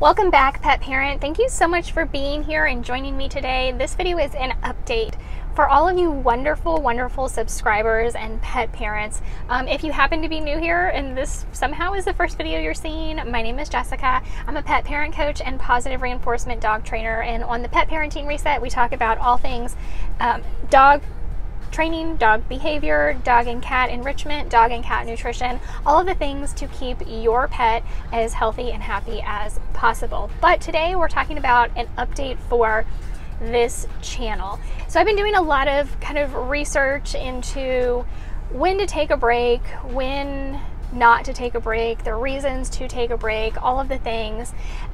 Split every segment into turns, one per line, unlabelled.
Welcome back, pet parent. Thank you so much for being here and joining me today. This video is an update for all of you wonderful, wonderful subscribers and pet parents. Um, if you happen to be new here and this somehow is the first video you're seeing, my name is Jessica. I'm a pet parent coach and positive reinforcement dog trainer. And on the Pet Parenting Reset, we talk about all things um, dog training, dog behavior, dog and cat enrichment, dog and cat nutrition, all of the things to keep your pet as healthy and happy as possible. But today we're talking about an update for this channel. So I've been doing a lot of kind of research into when to take a break, when not to take a break, the reasons to take a break, all of the things.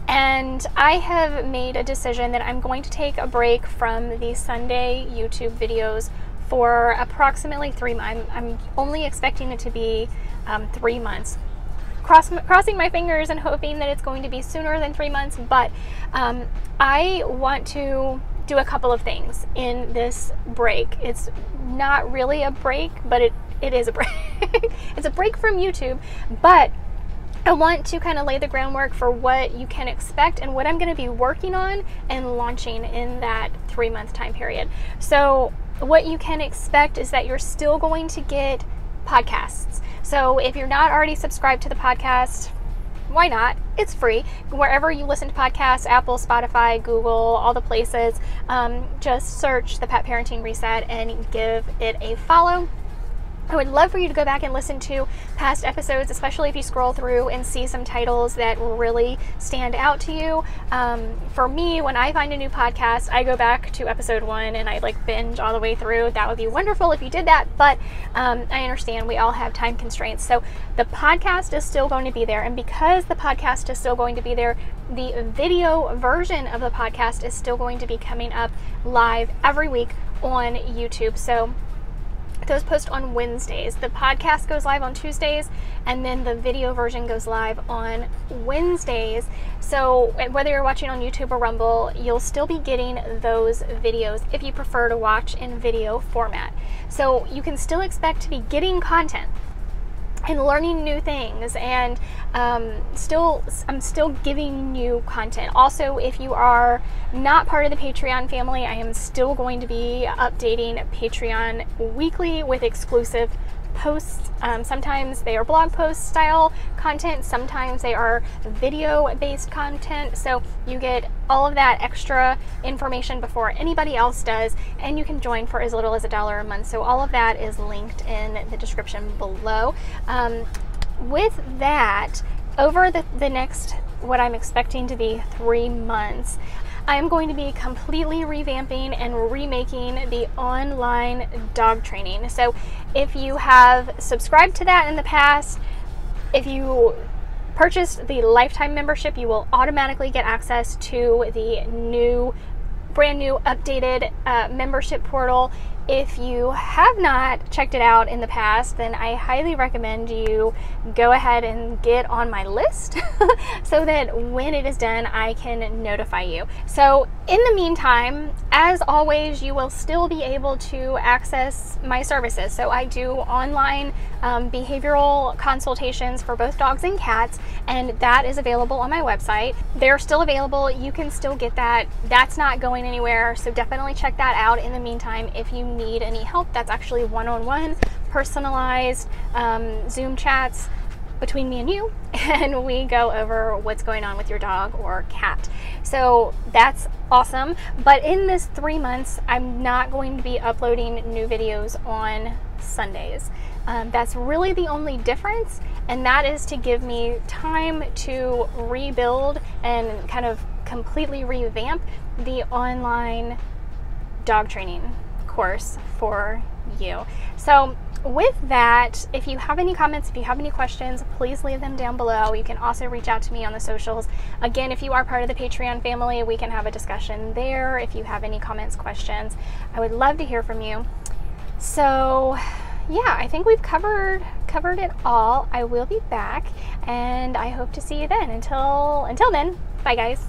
And I have made a decision that I'm going to take a break from the Sunday YouTube videos for approximately three months. I'm, I'm only expecting it to be um, three months. Cross, crossing my fingers and hoping that it's going to be sooner than three months, but um, I want to do a couple of things in this break. It's not really a break, but it, it is a break. it's a break from YouTube, but I want to kind of lay the groundwork for what you can expect and what I'm going to be working on and launching in that three month time period. So, what you can expect is that you're still going to get podcasts. So if you're not already subscribed to the podcast, why not? It's free. Wherever you listen to podcasts, Apple, Spotify, Google, all the places, um, just search the Pet Parenting Reset and give it a follow. I would love for you to go back and listen to past episodes, especially if you scroll through and see some titles that really stand out to you. Um, for me, when I find a new podcast, I go back to episode one and I like binge all the way through. That would be wonderful if you did that, but um, I understand we all have time constraints. So the podcast is still going to be there. And because the podcast is still going to be there, the video version of the podcast is still going to be coming up live every week on YouTube. So those post on Wednesdays. The podcast goes live on Tuesdays, and then the video version goes live on Wednesdays. So, eh, whether you're watching on YouTube or Rumble, you'll still be getting those videos if you prefer to watch in video format. So, you can still expect to be getting content and learning new things and um, still i'm still giving you content. Also if you are not part of the patreon family i am still going to be updating patreon weekly with exclusive posts. Um, sometimes they are blog post style content, sometimes they are video based content. So you get all of that extra information before anybody else does, and you can join for as little as a dollar a month. So all of that is linked in the description below. Um, with that, over the, the next, what I'm expecting to be three months, I am going to be completely revamping and remaking the online dog training. So if you have subscribed to that in the past, if you purchased the lifetime membership, you will automatically get access to the new brand new updated uh, membership portal if you have not checked it out in the past, then I highly recommend you go ahead and get on my list so that when it is done, I can notify you. So, in the meantime, as always, you will still be able to access my services. So, I do online um, behavioral consultations for both dogs and cats, and that is available on my website. They're still available. You can still get that. That's not going anywhere. So, definitely check that out in the meantime if you need any help, that's actually one on one, personalized um, Zoom chats between me and you, and we go over what's going on with your dog or cat. So that's awesome. But in this three months, I'm not going to be uploading new videos on Sundays. Um, that's really the only difference, and that is to give me time to rebuild and kind of completely revamp the online dog training course for you. So with that, if you have any comments, if you have any questions, please leave them down below. You can also reach out to me on the socials. Again, if you are part of the Patreon family, we can have a discussion there if you have any comments, questions. I would love to hear from you. So, yeah, I think we've covered covered it all. I will be back and I hope to see you then. Until until then, bye guys.